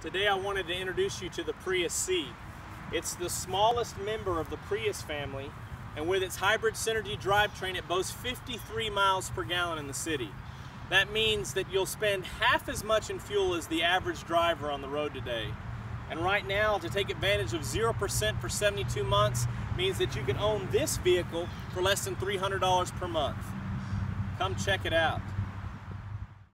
Today I wanted to introduce you to the Prius C. It's the smallest member of the Prius family and with its hybrid Synergy drivetrain it boasts 53 miles per gallon in the city. That means that you'll spend half as much in fuel as the average driver on the road today. And right now, to take advantage of 0% for 72 months means that you can own this vehicle for less than $300 per month. Come check it out.